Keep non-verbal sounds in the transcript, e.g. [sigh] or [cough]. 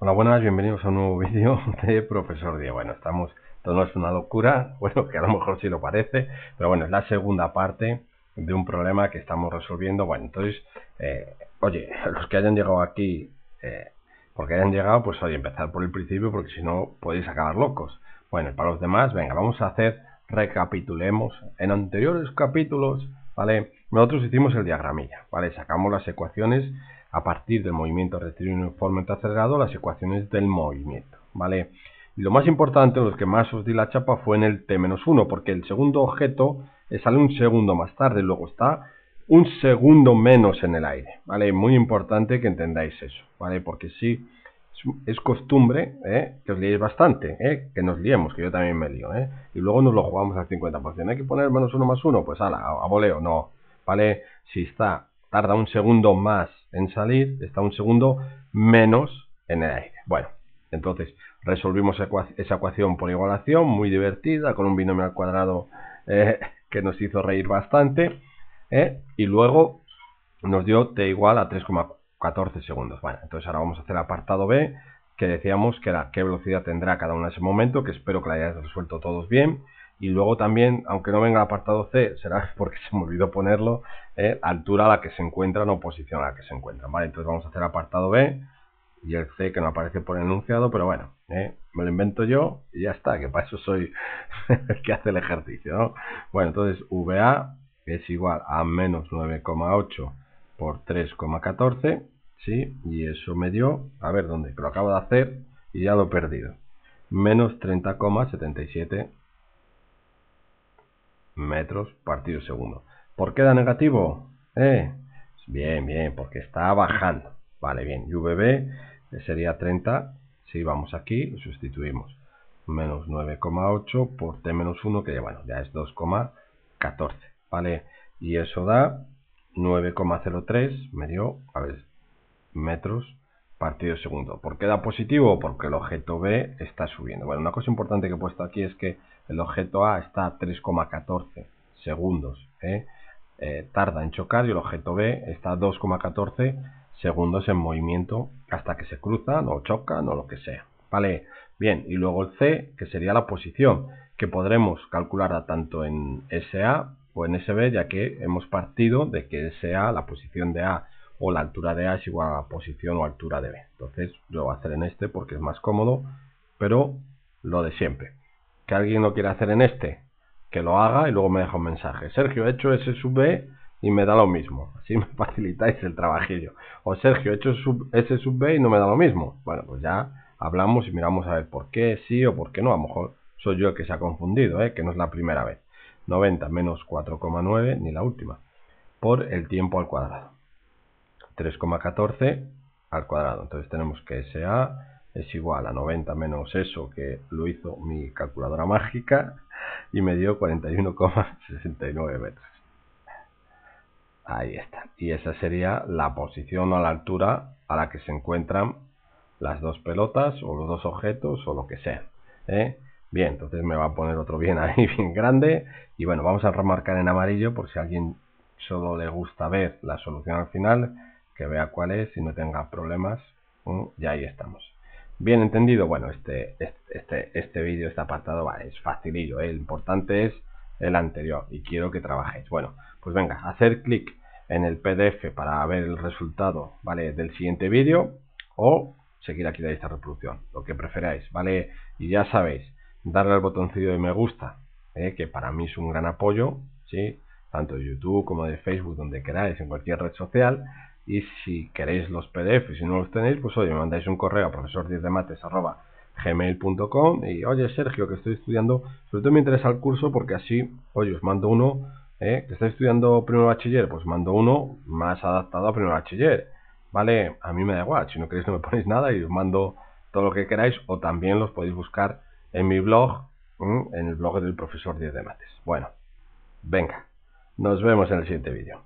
Hola, buenas, bienvenidos a un nuevo [laughs] vídeo de Profesor Diego. Bueno, estamos, todo no es una locura, [laughs] bueno, que a lo mejor sí lo parece, pero bueno, es la segunda parte de un problema que estamos resolviendo. Bueno, entonces, eh, oye, [laughs] los que hayan llegado aquí, eh, porque hayan llegado, pues oye, empezar por el principio, porque si no podéis acabar locos. Bueno, para los demás, venga, vamos a hacer, recapitulemos. En anteriores capítulos, ¿vale? Nosotros hicimos el diagramilla, ¿vale? Sacamos las ecuaciones a partir del movimiento rectilíneo uniformemente acelerado las ecuaciones del movimiento, ¿vale? Y lo más importante, lo que más os di la chapa fue en el t-1, porque el segundo objeto sale un segundo más tarde, luego está un segundo menos en el aire, ¿vale? Muy importante que entendáis eso, ¿vale? Porque sí, es costumbre ¿eh? que os liéis bastante, ¿eh? que nos liemos, que yo también me lío, ¿eh? y luego nos lo jugamos al 50%. ¿Hay que poner menos uno más uno? Pues ala, a, a voleo, no, ¿vale? Si está, tarda un segundo más en salir, está un segundo menos en el aire. Bueno, entonces resolvimos esa ecuación por igualación, muy divertida, con un binomio al cuadrado eh, [laughs] que nos hizo reír bastante, eh, y luego nos dio t igual a 3,14 segundos. Bueno, entonces ahora vamos a hacer apartado B, que decíamos que era qué velocidad tendrá cada uno en ese momento, que espero que lo hayáis resuelto todos bien, y luego también, aunque no venga el apartado C, será [laughs] porque se me olvidó ponerlo, eh, altura a la que se encuentra o posición a la que se encuentra. ¿vale? Entonces vamos a hacer apartado B y el C que no aparece por enunciado, pero bueno, eh, me lo invento yo y ya está, que para eso soy [laughs] el que hace el ejercicio. ¿no? Bueno, entonces VA es igual a menos 9,8 por 3,14, ¿sí? Y eso me dio, a ver dónde, que lo acabo de hacer y ya lo he perdido. Menos 30,77 metros partido segundo. ¿Por qué da negativo? Eh, bien, bien, porque está bajando. Vale, bien. Y VB sería 30. Si vamos aquí, sustituimos. Menos 9,8 por T menos 1, que bueno, ya es 2,14. Vale, y eso da 9,03, me dio, a ver, metros partido segundo. ¿Por qué da positivo? Porque el objeto B está subiendo. Bueno, una cosa importante que he puesto aquí es que el objeto A está a 3,14 segundos. ¿eh? ¿eh? tarda en chocar y el objeto B está a 2,14 segundos en movimiento hasta que se cruzan o chocan o lo que sea. Vale, bien, y luego el C, que sería la posición, que podremos calcular tanto en SA o en SB, ya que hemos partido de que SA, la posición de A o la altura de A es igual a la posición o altura de B. Entonces lo voy a hacer en este porque es más cómodo, pero lo de siempre. Que alguien lo quiera hacer en este, que lo haga y luego me deja un mensaje. Sergio, he hecho S sub B y me da lo mismo. Así me [laughs] facilitáis el trabajillo. O Sergio, he hecho S sub B y no me da lo mismo. Bueno, pues ya hablamos y miramos a ver por qué sí o por qué no. A lo mejor soy yo el que se ha confundido, ¿eh? que no es la primera vez. 90 menos 4,9, ni la última, por el tiempo al cuadrado. 3,14 al cuadrado. Entonces tenemos que SA es igual a 90 menos eso que lo hizo mi calculadora mágica y me dio 41,69 metros. Ahí está. Y esa sería la posición o la altura a la que se encuentran las dos pelotas o los dos objetos o lo que sea. ¿eh? Bien, entonces me va a poner otro bien [laughs] ahí, bien grande. Y bueno, vamos a remarcar en amarillo por si a alguien solo le gusta ver la solución al final que vea cuál es y no tenga problemas. Y ahí estamos. Bien entendido, bueno, este, este, este vídeo, este apartado, es facilillo. ¿eh? El importante es el anterior y quiero que trabajéis. Bueno, pues venga, hacer clic en el PDF para ver el resultado, ¿vale? Del siguiente vídeo o seguir aquí de esta reproducción, lo que preferáis, ¿vale? Y ya sabéis, darle al botoncillo de me gusta, ¿eh? que para mí es un gran apoyo, ¿sí? Tanto de YouTube como de Facebook, donde queráis, en cualquier red social y si queréis los PDF, si no los tenéis, pues oye, me mandáis un correo a profesor gmail.com y oye Sergio, que estoy estudiando, sobre todo me interesa el curso porque así, oye, os mando uno, ¿eh? que estáis estudiando primero bachiller, pues mando uno más adaptado a primer bachiller, ¿vale? A mí me da igual, si no queréis no me ponéis nada y os mando todo lo que queráis o también los podéis buscar en mi blog, en el blog del profesor 10 de mates. Bueno, venga, nos vemos en el siguiente vídeo.